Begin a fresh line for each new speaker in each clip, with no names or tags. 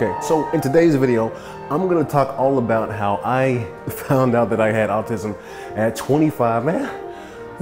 Okay, so in today's video, I'm gonna talk all about how I found out that I had autism at 25. Man,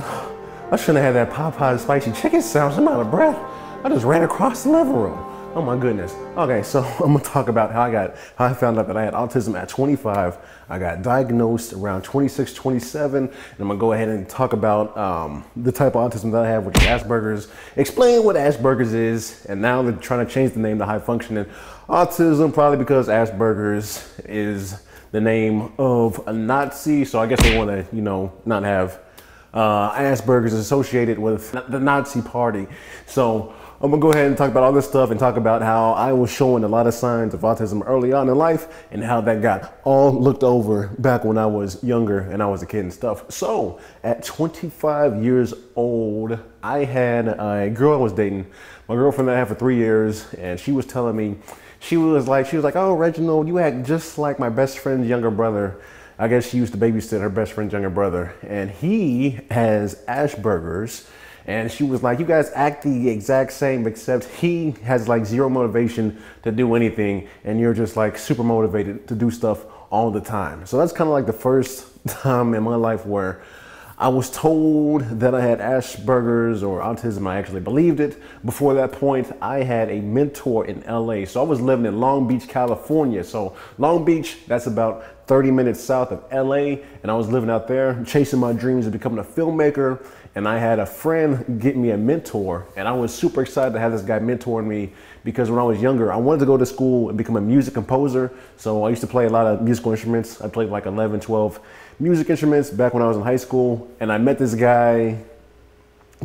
I shouldn't have had that Popeye spicy chicken sandwich. I'm out of breath. I just ran across the living room. Oh my goodness. Okay, so I'm gonna talk about how I got, how I found out that I had autism at 25. I got diagnosed around 26, 27, and I'm gonna go ahead and talk about um, the type of autism that I have, which is Asperger's, explain what Asperger's is, and now they're trying to change the name to high functioning autism, probably because Asperger's is the name of a Nazi, so I guess they wanna, you know, not have uh, Asperger's associated with the Nazi party. So I'm gonna go ahead and talk about all this stuff and talk about how I was showing a lot of signs of autism early on in life and how that got all looked over back when I was younger and I was a kid and stuff. So at 25 years old, I had a girl I was dating, my girlfriend that I had for three years, and she was telling me, she was like, she was like, oh, Reginald, you act just like my best friend's younger brother. I guess she used to babysit her best friend's younger brother, and he has Asperger's and she was like, You guys act the exact same, except he has like zero motivation to do anything, and you're just like super motivated to do stuff all the time. So that's kind of like the first time in my life where I was told that I had Asperger's or autism. I actually believed it. Before that point, I had a mentor in LA. So I was living in Long Beach, California. So Long Beach, that's about 30 minutes south of LA. And I was living out there, chasing my dreams of becoming a filmmaker and I had a friend get me a mentor, and I was super excited to have this guy mentoring me because when I was younger, I wanted to go to school and become a music composer. So I used to play a lot of musical instruments. I played like 11, 12 music instruments back when I was in high school, and I met this guy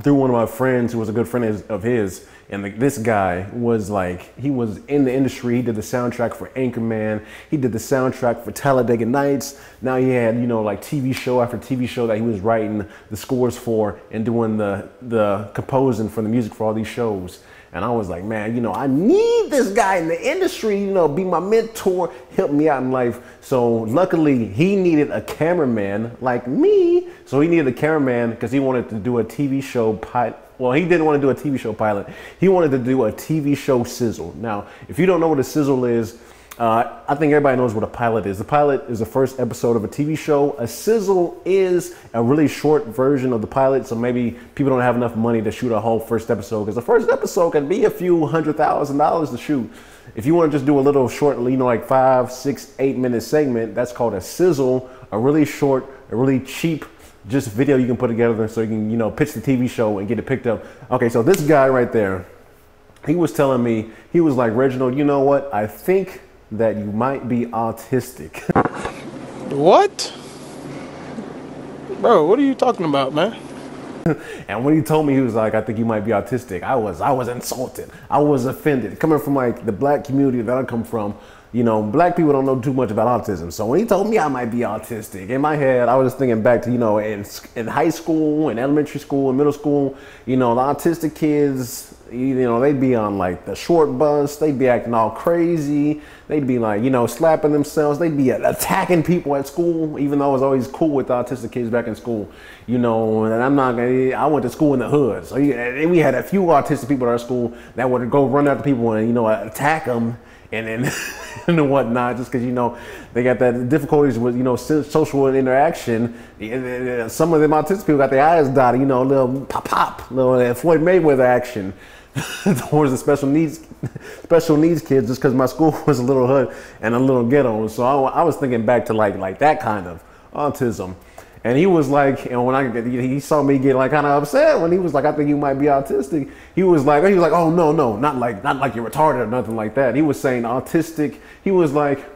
through one of my friends who was a good friend of his. And the, this guy was like, he was in the industry. He did the soundtrack for Anchorman. He did the soundtrack for Talladega Nights. Now he had, you know, like TV show after TV show that he was writing the scores for and doing the, the composing for the music for all these shows. And I was like, man, you know, I need this guy in the industry, you know, be my mentor, help me out in life. So luckily, he needed a cameraman like me. So he needed a cameraman because he wanted to do a TV show pilot. Well, he didn't want to do a TV show pilot. He wanted to do a TV show sizzle. Now, if you don't know what a sizzle is, uh, I think everybody knows what a pilot is. The pilot is the first episode of a TV show. A sizzle is a really short version of the pilot, so maybe people don't have enough money to shoot a whole first episode because the first episode can be a few hundred thousand dollars to shoot. If you want to just do a little short, you know, like five, six, eight minute segment, that's called a sizzle, a really short, a really cheap just video you can put together so you can, you know, pitch the TV show and get it picked up. Okay, so this guy right there, he was telling me, he was like, Reginald, you know what? I think that you might be autistic.
what? Bro, what are you talking about, man?
and when he told me he was like, I think you might be autistic, I was I was insulted. I was offended. Coming from like the black community that I come from, you know, black people don't know too much about autism. So when he told me I might be autistic, in my head, I was just thinking back to, you know, in, in high school, in elementary school, in middle school, you know, the autistic kids, you know, they'd be on like the short bus, they'd be acting all crazy, they'd be like, you know, slapping themselves, they'd be attacking people at school, even though I was always cool with the autistic kids back in school, you know, and I'm not gonna, I went to school in the hood, so we had a few autistic people at our school that would go run after people and, you know, attack them and then and whatnot, just because you know they got that difficulties with you know social interaction. Some of them autistic people got their eyes dotted, you know, a little pop pop, little uh, Floyd Mayweather action. towards the special needs special needs kids just because my school was a little hood and a little ghetto. So I, I, was thinking back to like like that kind of autism. And he was like, and when I he saw me get like kind of upset when he was like, I think you might be autistic. He was like, he was like, oh no no, not like not like you're retarded or nothing like that. He was saying autistic. He was like,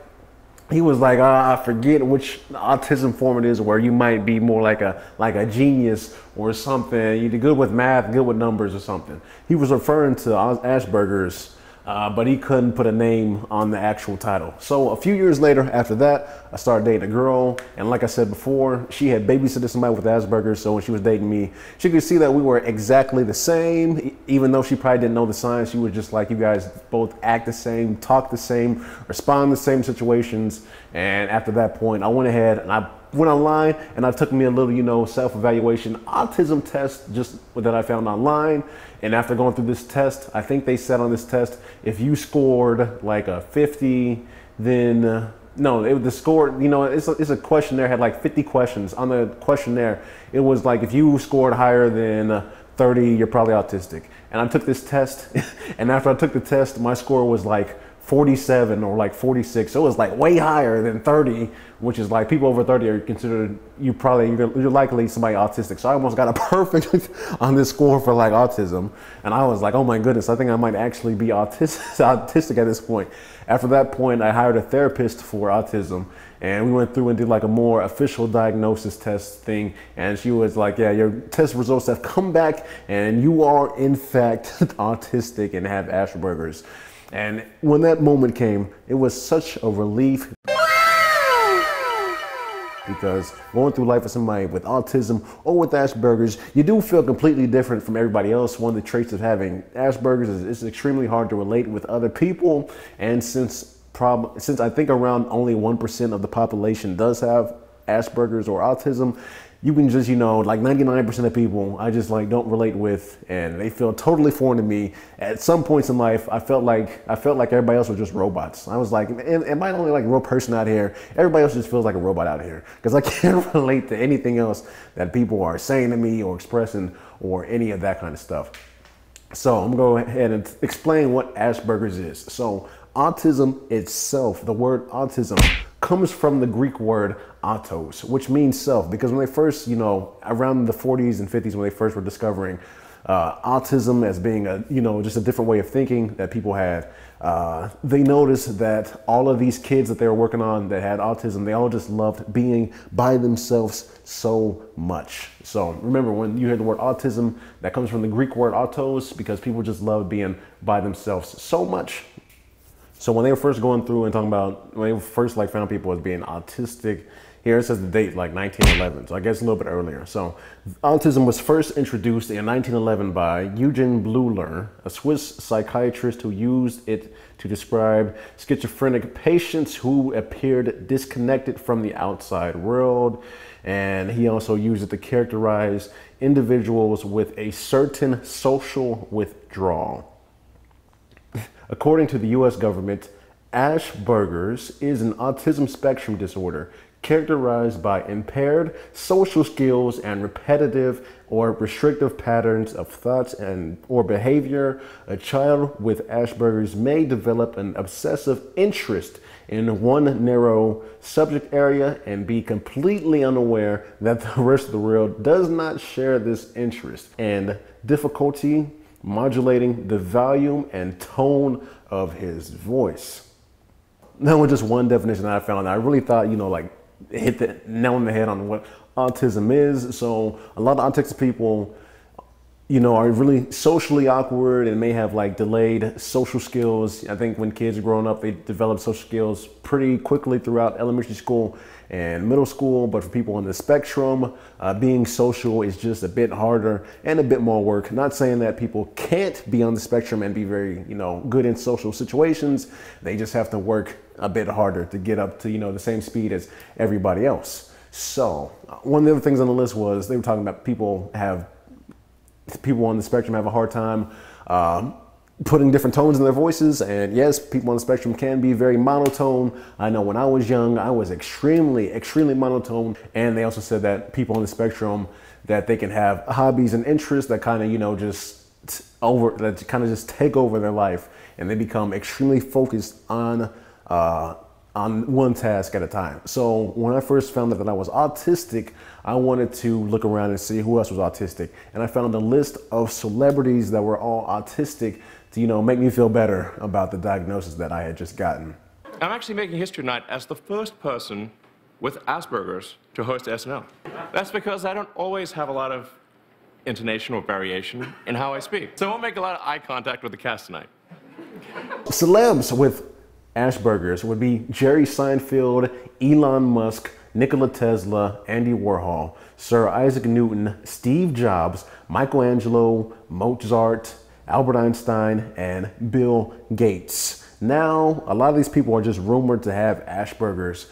he was like, uh, I forget which autism form it is, where you might be more like a like a genius or something. You're good with math, good with numbers or something. He was referring to Asperger's uh, but he couldn't put a name on the actual title. So a few years later, after that, I started dating a girl, and like I said before, she had babysitted somebody with Asperger's. So when she was dating me, she could see that we were exactly the same, even though she probably didn't know the signs. She was just like you guys both act the same, talk the same, respond the same situations. And after that point, I went ahead and I went online and I took me a little, you know, self-evaluation autism test just that I found online. And after going through this test, I think they said on this test, if you scored like a 50, then uh, no, it, the score, you know, it's a, it's a questionnaire had like 50 questions on the questionnaire. It was like if you scored higher than 30, you're probably autistic. And I took this test, and after I took the test, my score was like 47 or like 46. So it was like way higher than 30, which is like people over 30 are considered you probably you're likely somebody autistic. So I almost got a perfect on this score for like autism, and I was like, oh my goodness, I think I might actually be autistic autistic at this point. After that point, I hired a therapist for autism, and we went through and did like a more official diagnosis test thing. And she was like, yeah, your test results have come back, and you are in fact autistic and have Asperger's. And when that moment came, it was such a relief because going through life with somebody with autism or with Asperger's, you do feel completely different from everybody else. One of the traits of having Asperger's is it's extremely hard to relate with other people. And since prob- since I think around only 1% of the population does have Asperger's or autism, you can just, you know, like 99% of people I just like don't relate with and they feel totally foreign to me. At some points in life, I felt like I felt like everybody else was just robots. I was like, am, am I the only like real person out here? Everybody else just feels like a robot out here because I can't relate to anything else that people are saying to me or expressing or any of that kind of stuff. So I'm going to go ahead and explain what Asperger's is. So autism itself, the word autism comes from the Greek word autos, which means self. Because when they first, you know, around the 40s and 50s, when they first were discovering uh, autism as being a, you know, just a different way of thinking that people had, uh, they noticed that all of these kids that they were working on that had autism, they all just loved being by themselves so much. So remember, when you hear the word autism, that comes from the Greek word autos because people just love being by themselves so much so when they were first going through and talking about when they first like found people as being autistic, here it says the date like 1911. So I guess a little bit earlier. So autism was first introduced in 1911 by Eugen Bleuler, a Swiss psychiatrist who used it to describe schizophrenic patients who appeared disconnected from the outside world. And he also used it to characterize individuals with a certain social withdrawal. According to the US government, Asperger's is an autism spectrum disorder characterized by impaired social skills and repetitive or restrictive patterns of thoughts and or behavior. A child with Asperger's may develop an obsessive interest in one narrow subject area and be completely unaware that the rest of the world does not share this interest and difficulty modulating the volume and tone of his voice. That was just one definition that I found. I really thought, you know, like hit the nail on the head on what autism is. So a lot of autistic people, you know, are really socially awkward and may have like delayed social skills. I think when kids are growing up, they develop social skills pretty quickly throughout elementary school and middle school. But for people on the spectrum, uh, being social is just a bit harder and a bit more work. Not saying that people can't be on the spectrum and be very, you know, good in social situations. They just have to work a bit harder to get up to, you know, the same speed as everybody else. So uh, one of the other things on the list was they were talking about people have people on the spectrum have a hard time um, putting different tones in their voices. And yes, people on the spectrum can be very monotone. I know when I was young, I was extremely, extremely monotone. And they also said that people on the spectrum that they can have hobbies and interests that kind of, you know, just over that kind of just take over their life and they become extremely focused on uh, on one task at a time. So when I first found out that I was autistic, I wanted to look around and see who else was autistic. And I found a list of celebrities that were all autistic to, you know, make me feel better about the diagnosis that I had just gotten.
I'm actually making history tonight as the first person with Asperger's to host SNL. That's because I don't always have a lot of intonation or variation in how I speak. So I won't make a lot of eye contact with the cast tonight.
Celebs with Asperger's would be Jerry Seinfeld, Elon Musk, Nikola Tesla, Andy Warhol, Sir Isaac Newton, Steve Jobs, Michelangelo, Mozart, Albert Einstein, and Bill Gates. Now, a lot of these people are just rumored to have Asperger's.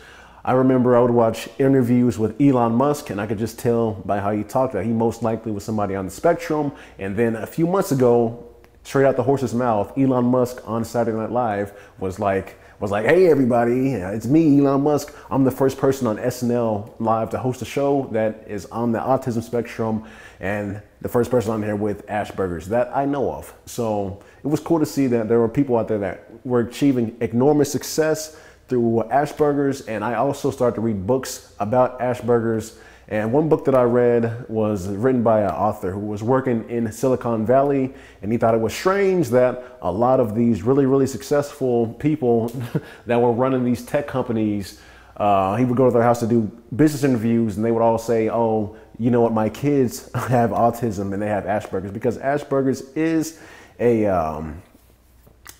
I remember I would watch interviews with Elon Musk, and I could just tell by how he talked that he most likely was somebody on the spectrum. And then a few months ago, straight out the horse's mouth, Elon Musk on Saturday Night Live was like, was like, hey everybody, it's me, Elon Musk. I'm the first person on SNL Live to host a show that is on the autism spectrum, and the first person on here with Asperger's that I know of. So it was cool to see that there were people out there that were achieving enormous success through Asperger's, and I also started to read books about Asperger's. And one book that I read was written by an author who was working in Silicon Valley, and he thought it was strange that a lot of these really, really successful people that were running these tech companies, uh, he would go to their house to do business interviews, and they would all say, "Oh, you know what? My kids have autism and they have Asperger's because Asperger's is a um,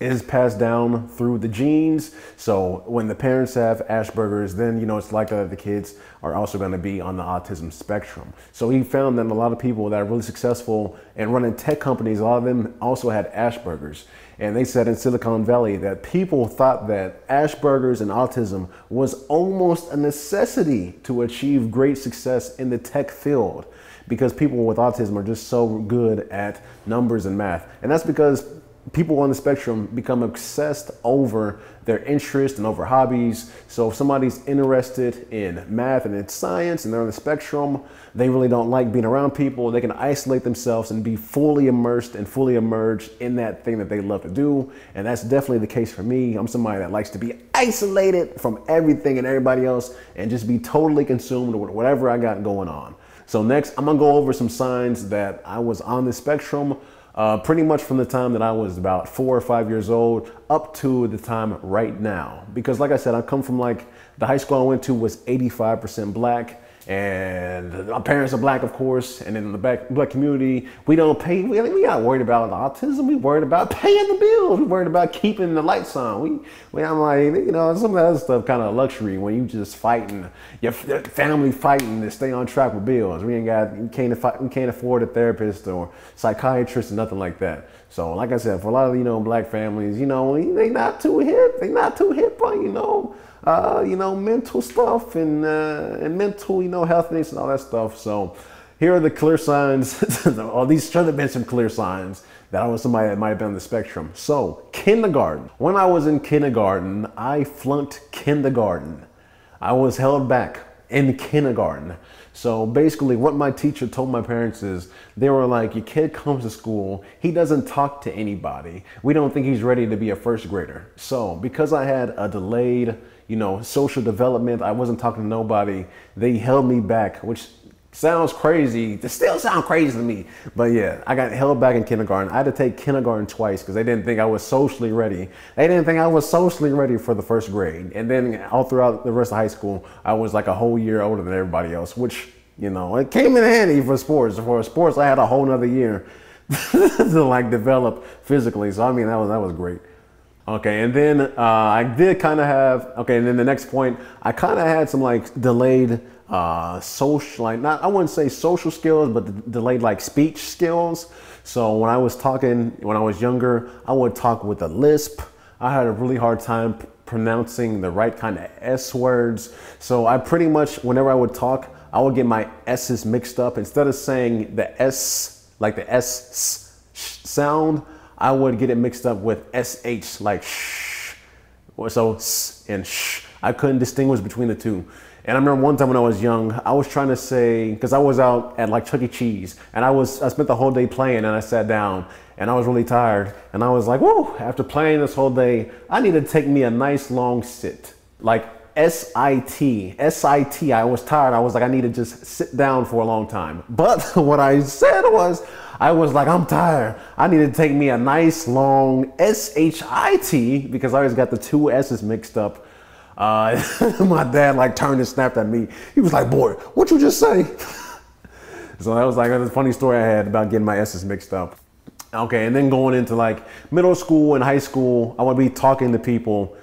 is passed down through the genes. So when the parents have Asperger's, then you know it's likely that the kids are also going to be on the autism spectrum. So he found that a lot of people that are really successful and running tech companies, a lot of them also had Asperger's. And they said in Silicon Valley that people thought that Asperger's and autism was almost a necessity to achieve great success in the tech field because people with autism are just so good at numbers and math. And that's because people on the spectrum become obsessed over their interest and over hobbies. So if somebody's interested in math and in science and they're on the spectrum, they really don't like being around people. They can isolate themselves and be fully immersed and fully immersed in that thing that they love to do. And that's definitely the case for me. I'm somebody that likes to be isolated from everything and everybody else and just be totally consumed with whatever I got going on. So next, I'm gonna go over some signs that I was on the spectrum uh, pretty much from the time that I was about four or five years old up to the time right now. Because like I said, I come from like the high school I went to was 85% black and our parents are black, of course, and in the black, black community, we don't pay. We, we not worried about autism. We worried about paying the bills. We worried about keeping the lights on. We, we I'm like, you know, some of that stuff kind of luxury when you just fighting your family fighting to stay on track with bills. We ain't got, we can't, we can't afford a therapist or psychiatrist or nothing like that. So, like I said, for a lot of you know black families, you know, they not too hip. They not too hip on you know uh, you know, mental stuff and, uh, and mental, you know, health needs and all that stuff. So here are the clear signs, all these should have been some clear signs that I was somebody that might have been on the spectrum. So kindergarten. When I was in kindergarten, I flunked kindergarten. I was held back in kindergarten. So basically, what my teacher told my parents is they were like, Your kid comes to school, he doesn't talk to anybody. We don't think he's ready to be a first grader. So, because I had a delayed you know, social development. I wasn't talking to nobody. They held me back, which sounds crazy. It still sounds crazy to me. But yeah, I got held back in kindergarten. I had to take kindergarten twice because they didn't think I was socially ready. They didn't think I was socially ready for the first grade. And then all throughout the rest of high school, I was like a whole year older than everybody else, which, you know, it came in handy for sports. For sports, I had a whole nother year to like develop physically. So I mean, that was that was great. Okay, and then uh, I did kind of have okay, and then the next point, I kind of had some like delayed uh, social, like not I wouldn't say social skills, but delayed like speech skills. So when I was talking when I was younger, I would talk with a lisp. I had a really hard time pronouncing the right kind of S words. So I pretty much whenever I would talk, I would get my S's mixed up. Instead of saying the S like the S sound, I would get it mixed up with sh, like shh, or so s and shh. I couldn't distinguish between the two. And I remember one time when I was young, I was trying to say, because I was out at like Chuck E. Cheese, and I was I spent the whole day playing, and I sat down, and I was really tired, and I was like, whoa! After playing this whole day, I need to take me a nice long sit, like S I T, S I T. I was tired. I was like, I need to just sit down for a long time. But what I said was, I was like, I'm tired. I need to take me a nice long S H I T because I always got the two S's mixed up. Uh, my dad like turned and snapped at me. He was like, "Boy, what you just say?" so that was like a funny story I had about getting my S's mixed up. Okay, and then going into like middle school and high school, I would be talking to people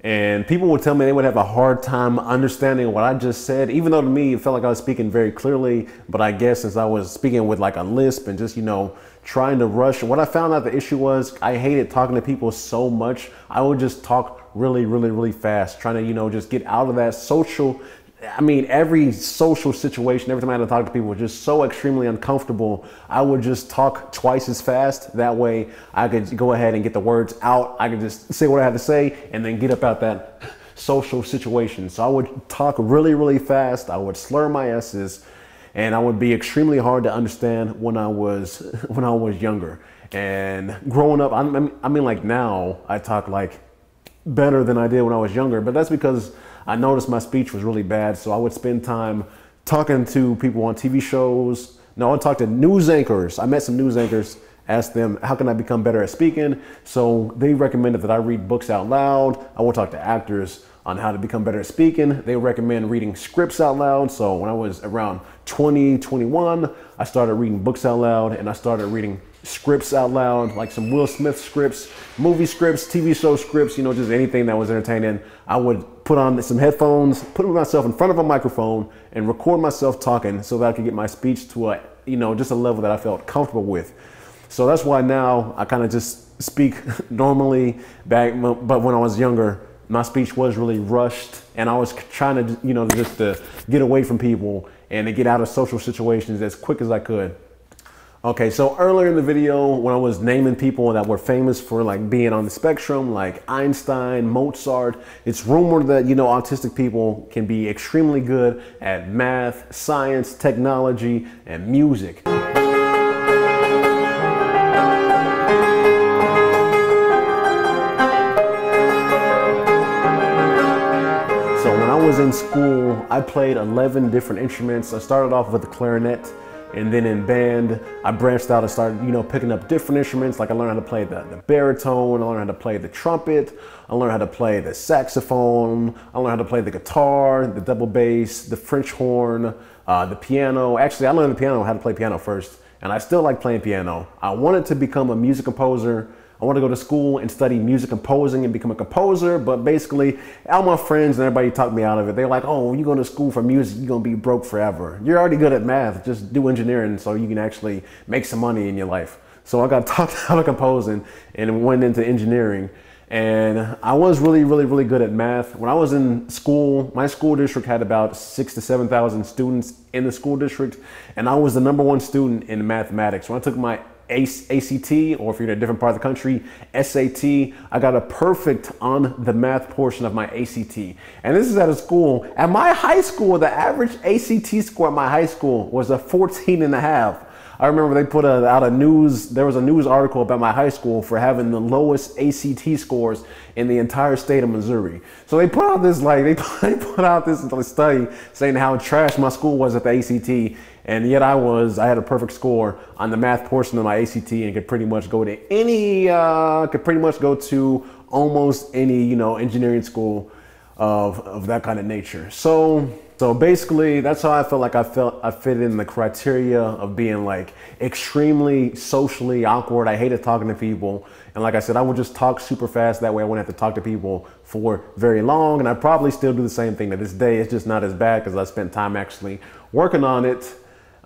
and people would tell me they would have a hard time understanding what I just said, even though to me it felt like I was speaking very clearly. But I guess since I was speaking with like a lisp and just, you know, trying to rush. What I found out the issue was I hated talking to people so much. I would just talk really, really, really fast, trying to, you know, just get out of that social. I mean, every social situation, every time I had to talk to people was just so extremely uncomfortable. I would just talk twice as fast. That way I could go ahead and get the words out. I could just say what I had to say and then get up out that social situation. So I would talk really, really fast. I would slur my S's and I would be extremely hard to understand when I was when I was younger. And growing up, I mean, I mean, like now, I talk like better than I did when I was younger. But that's because I noticed my speech was really bad, so I would spend time talking to people on TV shows. No, I would talk to news anchors. I met some news anchors asked them how can I become better at speaking. So they recommended that I read books out loud. I would talk to actors on how to become better at speaking. They recommend reading scripts out loud. So when I was around 20, 21, I started reading books out loud and I started reading scripts out loud, like some Will Smith scripts, movie scripts, TV show scripts, you know, just anything that was entertaining. I would put on some headphones, put myself in front of a microphone and record myself talking so that I could get my speech to a, you know, just a level that I felt comfortable with. So that's why now I kind of just speak normally back, but when I was younger, my speech was really rushed and I was trying to, you know, just to get away from people and to get out of social situations as quick as I could. Okay, so earlier in the video, when I was naming people that were famous for like being on the spectrum, like Einstein, Mozart, it's rumored that, you know, autistic people can be extremely good at math, science, technology, and music. So when I was in school, I played 11 different instruments. I started off with the clarinet and then in band, I branched out and started, you know, picking up different instruments. Like I learned how to play the, the baritone, I learned how to play the trumpet, I learned how to play the saxophone, I learned how to play the guitar, the double bass, the French horn, uh, the piano. Actually, I learned the piano, how to play piano first, and I still like playing piano. I wanted to become a music composer I want to go to school and study music composing and become a composer, but basically, all my friends and everybody talked me out of it. They're like, oh, you go to school for music, you're going to be broke forever. You're already good at math, just do engineering so you can actually make some money in your life. So I got talked out of composing and went into engineering. And I was really, really, really good at math. When I was in school, my school district had about six to 7,000 students in the school district. And I was the number one student in mathematics. When I took my ACT, or if you're in a different part of the country, SAT. I got a perfect on the math portion of my ACT. And this is at a school. At my high school, the average ACT score at my high school was a 14 and a half. I remember they put a, out a news, there was a news article about my high school for having the lowest ACT scores in the entire state of Missouri. So they put out this, like, they put, they put out this study saying how trash my school was at the ACT. And yet I was, I had a perfect score on the math portion of my ACT and could pretty much go to any, uh, could pretty much go to almost any, you know, engineering school of, of that kind of nature. So, so basically that's how I felt like I felt I fit in the criteria of being like extremely socially awkward. I hated talking to people. And like I said, I would just talk super fast. That way I wouldn't have to talk to people for very long. And I probably still do the same thing to this day. It's just not as bad because I spent time actually working on it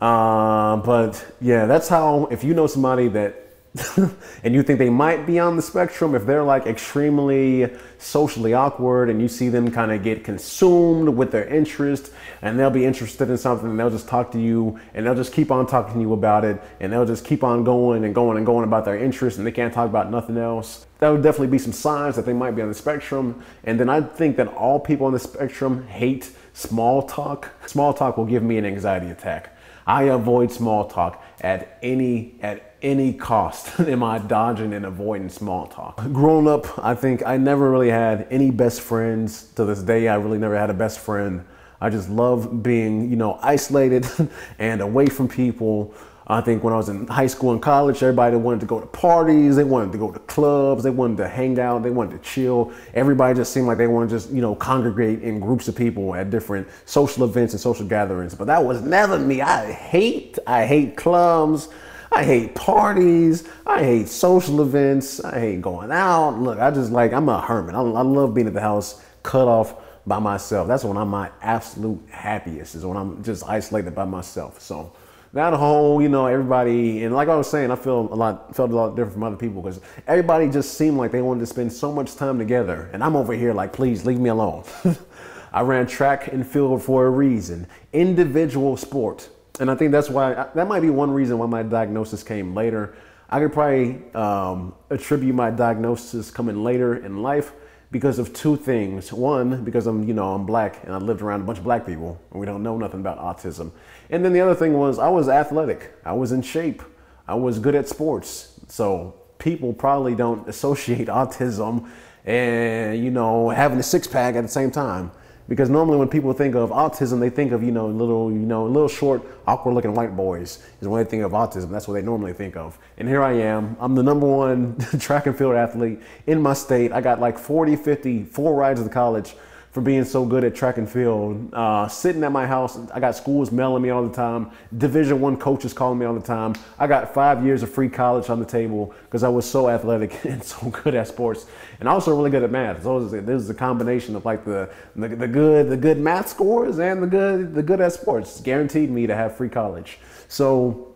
uh, but yeah, that's how, if you know somebody that, and you think they might be on the spectrum, if they're like extremely socially awkward and you see them kind of get consumed with their interest and they'll be interested in something and they'll just talk to you and they'll just keep on talking to you about it and they'll just keep on going and going and going about their interest and they can't talk about nothing else. That would definitely be some signs that they might be on the spectrum. And then I think that all people on the spectrum hate small talk. Small talk will give me an anxiety attack. I avoid small talk at any at any cost. Am I dodging and avoiding small talk? Growing up, I think I never really had any best friends. To this day, I really never had a best friend. I just love being, you know, isolated and away from people. I think when I was in high school and college, everybody wanted to go to parties, they wanted to go to clubs, they wanted to hang out, they wanted to chill. Everybody just seemed like they wanted to just, you know, congregate in groups of people at different social events and social gatherings. But that was never me. I hate, I hate clubs. I hate parties. I hate social events. I hate going out. Look, I just like, I'm a hermit. I, I love being at the house, cut off by myself. That's when I'm my absolute happiest, is when I'm just isolated by myself. So, that whole, you know, everybody, and like I was saying, I feel a lot, felt a lot different from other people because everybody just seemed like they wanted to spend so much time together. And I'm over here like, please leave me alone. I ran track and field for a reason, individual sport. And I think that's why, that might be one reason why my diagnosis came later. I could probably um, attribute my diagnosis coming later in life because of two things. One, because I'm, you know, I'm black and I lived around a bunch of black people and we don't know nothing about autism. And then the other thing was I was athletic. I was in shape. I was good at sports. So people probably don't associate autism and, you know, having a six pack at the same time. Because normally when people think of autism, they think of, you know, little, you know, little short, awkward looking white boys is when they think of autism. That's what they normally think of. And here I am. I'm the number one track and field athlete in my state. I got like 40, 50, four rides to college for being so good at track and field. Uh, sitting at my house, I got schools mailing me all the time. Division one coaches calling me all the time. I got five years of free college on the table because I was so athletic and so good at sports, and also really good at math. So this is a combination of like the, the the good the good math scores and the good the good at sports guaranteed me to have free college. So.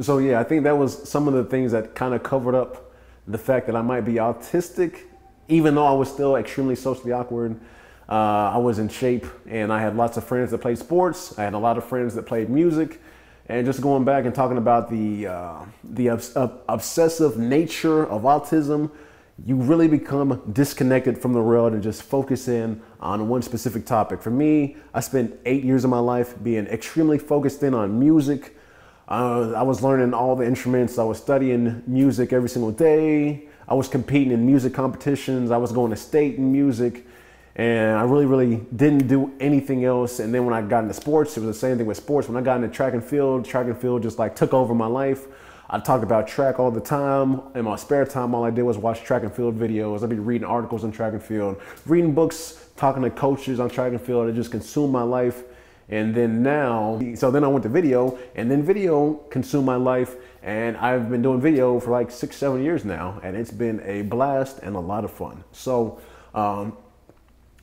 So yeah, I think that was some of the things that kind of covered up the fact that I might be autistic even though I was still extremely socially awkward, uh, I was in shape and I had lots of friends that played sports. I had a lot of friends that played music. And just going back and talking about the, uh, the obs- obsessive nature of autism, you really become disconnected from the world and just focus in on one specific topic. For me, I spent eight years of my life being extremely focused in on music. Uh, I was learning all the instruments. I was studying music every single day. I was competing in music competitions. I was going to state in music. And I really, really didn't do anything else. And then when I got into sports, it was the same thing with sports. When I got into track and field, track and field just like took over my life. I talked about track all the time. In my spare time, all I did was watch track and field videos. I'd be reading articles on track and field, reading books, talking to coaches on track and field. It just consumed my life. And then now, so then I went to video, and then video consumed my life. And I've been doing video for like six, seven years now, and it's been a blast and a lot of fun. So, um,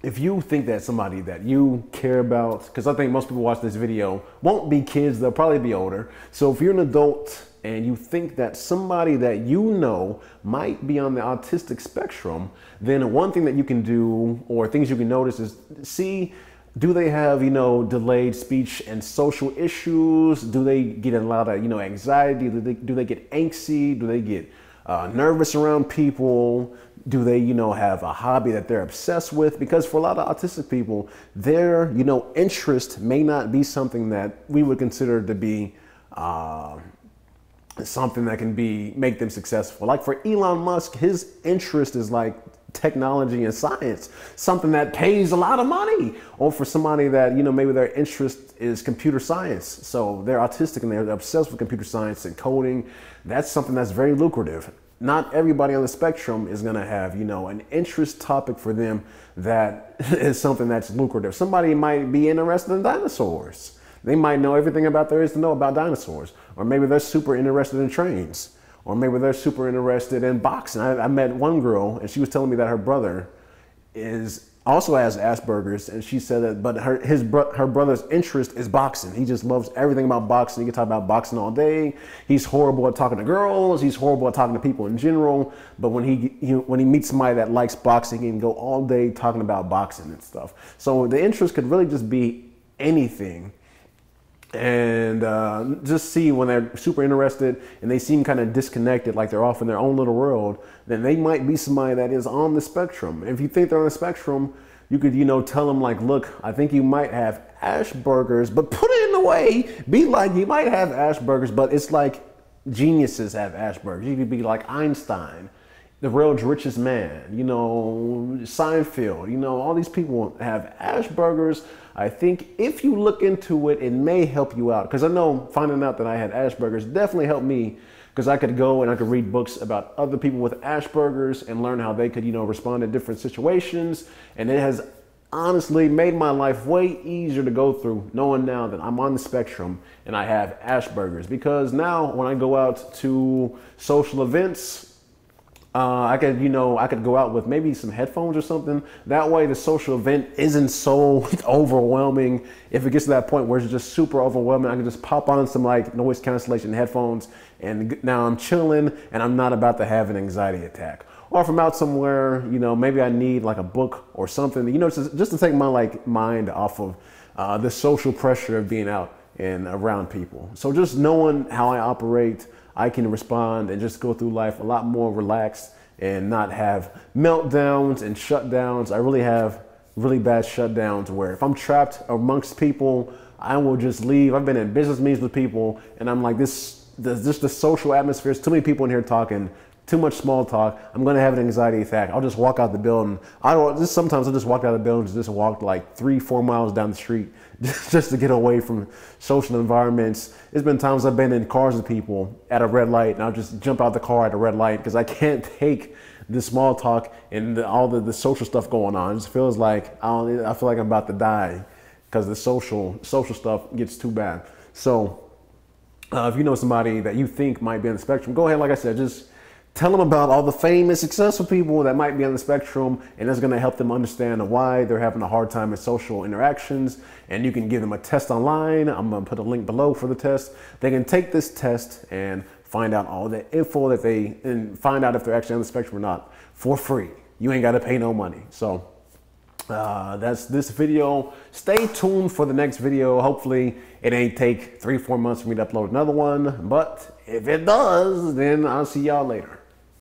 if you think that somebody that you care about, because I think most people watch this video won't be kids, they'll probably be older. So if you're an adult and you think that somebody that you know might be on the autistic spectrum, then one thing that you can do or things you can notice is see do they have you know delayed speech and social issues? Do they get a lot of you know anxiety? Do they, do they get angsty? Do they get uh, nervous around people? Do they you know have a hobby that they're obsessed with? Because for a lot of autistic people their you know interest may not be something that we would consider to be uh, something that can be make them successful. Like for elon musk his interest is like technology and science, something that pays a lot of money. Or for somebody that, you know, maybe their interest is computer science. So they're autistic and they're obsessed with computer science and coding. That's something that's very lucrative. Not everybody on the spectrum is going to have, you know, an interest topic for them that is something that's lucrative. Somebody might be interested in dinosaurs. They might know everything about there is to know about dinosaurs. Or maybe they're super interested in trains or maybe they're super interested in boxing. I, I, met one girl and she was telling me that her brother is also has Asperger's, and she said that, but her his bro, her brother's interest is boxing. He just loves everything about boxing. He can talk about boxing all day. He's horrible at talking to girls. He's horrible at talking to people in general. But when he, he when he meets somebody that likes boxing, he can go all day talking about boxing and stuff. So the interest could really just be anything and uh, just see when they're super interested and they seem kind of disconnected, like they're off in their own little world, then they might be somebody that is on the spectrum. If you think they're on the spectrum, you could, you know, tell them like, look, I think you might have Asperger's, but put it in the way. Be like, you might have Asperger's, but it's like geniuses have Asperger's. You could be like Einstein, the world's richest man, you know, Seinfeld, you know, all these people have Asperger's, I think if you look into it, it may help you out. Because I know finding out that I had Asperger's definitely helped me because I could go and I could read books about other people with Asperger's and learn how they could, you know, respond to different situations. And it has honestly made my life way easier to go through knowing now that I'm on the spectrum and I have Asperger's. Because now when I go out to social events, Uh, I could, you know, I could go out with maybe some headphones or something. That way, the social event isn't so overwhelming. If it gets to that point where it's just super overwhelming, I can just pop on some like noise cancellation headphones, and now I'm chilling, and I'm not about to have an anxiety attack. Or if I'm out somewhere, you know, maybe I need like a book or something, you know, just, just to take my like mind off of uh, the social pressure of being out and around people. So just knowing how I operate I can respond and just go through life a lot more relaxed and not have meltdowns and shutdowns. I really have really bad shutdowns where if I'm trapped amongst people, I will just leave. I've been in business meetings with people and I'm like, this, this just the social atmosphere. There's too many people in here talking too much small talk. I'm going to have an anxiety attack. I'll just walk out the building. I don't, just sometimes I just walk out of the building, just walk like three, four miles down the street just to get away from social environments. There's been times I've been in cars with people at a red light and I'll just jump out the car at a red light because I can't take the small talk and the, all the, the social stuff going on. It just feels like I, don't, I feel like I'm about to die because the social social stuff gets too bad. So uh, if you know somebody that you think might be on the spectrum, go ahead. Like I said, just Tell them about all the famous, successful people that might be on the spectrum, and that's going to help them understand why they're having a hard time with social interactions. And you can give them a test online. I'm going to put a link below for the test. They can take this test and find out all the info that they and find out if they're actually on the spectrum or not for free. You ain't got to pay no money. So uh, that's this video. Stay tuned for the next video. Hopefully, it ain't take three, four months for me to upload another one. But if it does, then I'll see y'all later.